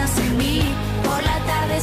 piensas en. Por la tarde